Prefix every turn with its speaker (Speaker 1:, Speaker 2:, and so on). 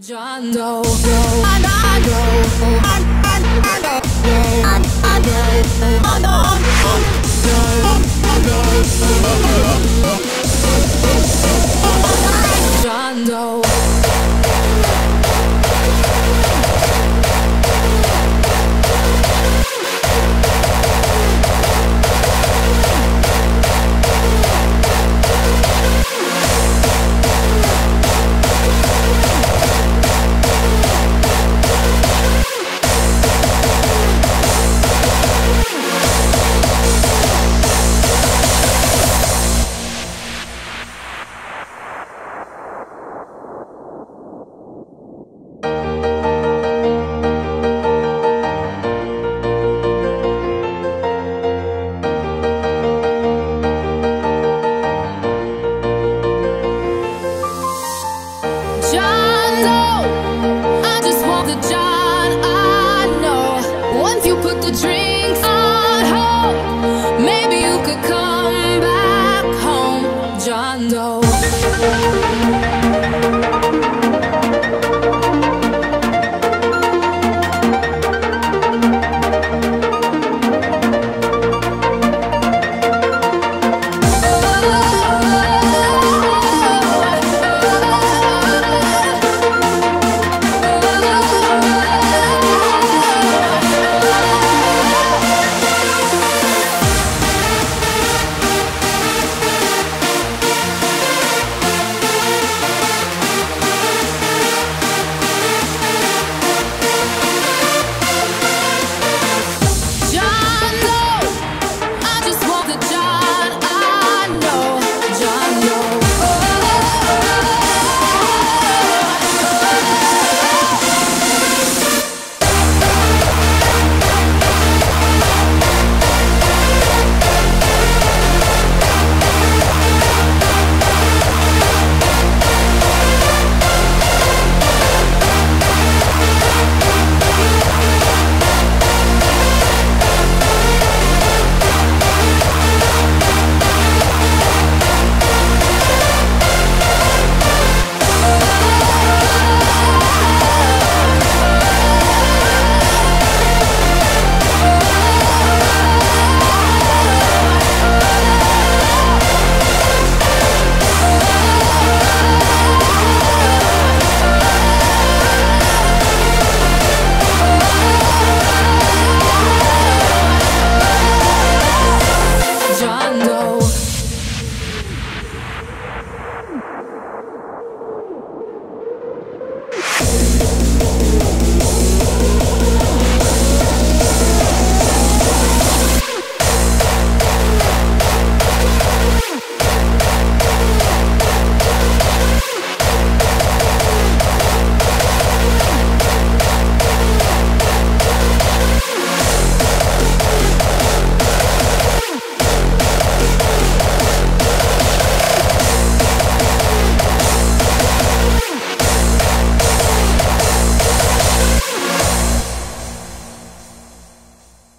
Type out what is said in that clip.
Speaker 1: John Doe, Doe,